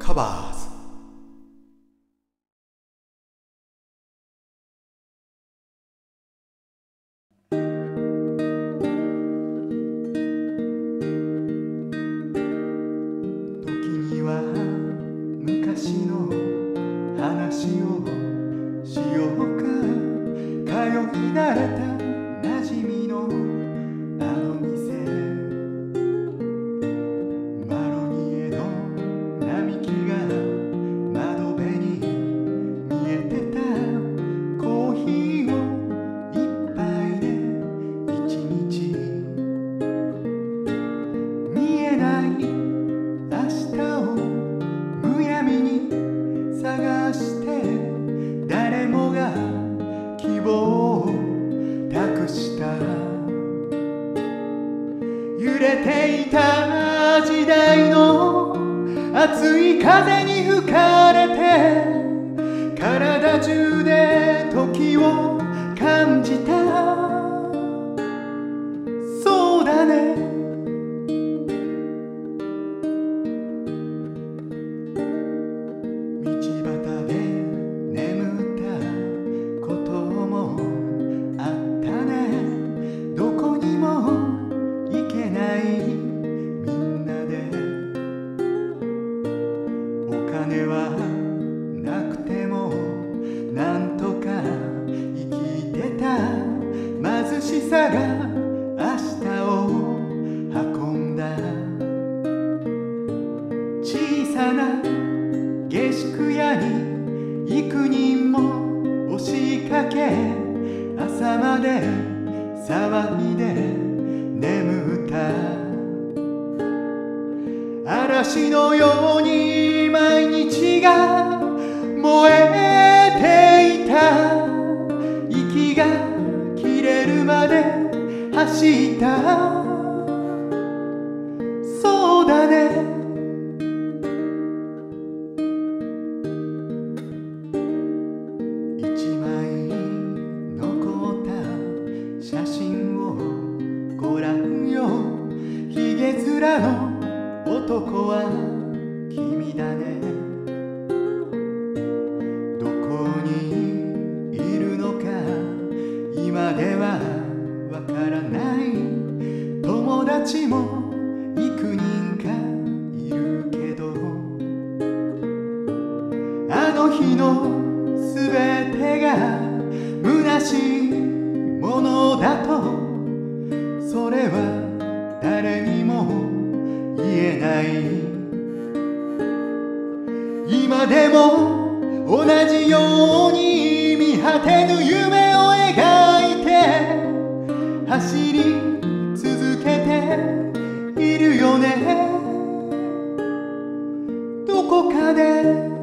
covers れていた時代の熱い風に吹かれて体中で時を感じた宿屋に幾人も押しかけ朝まで騒いで眠った。嵐のように毎日が燃えていた。息が切れるまで走った。げ面の男は君だね。どこにいるのか今ではわからない。友達も幾人かいるけどあの日のすべてが虚しいものだと。それはない。今でも同じように見果てぬ夢を描いて走り続けているよね。どこかで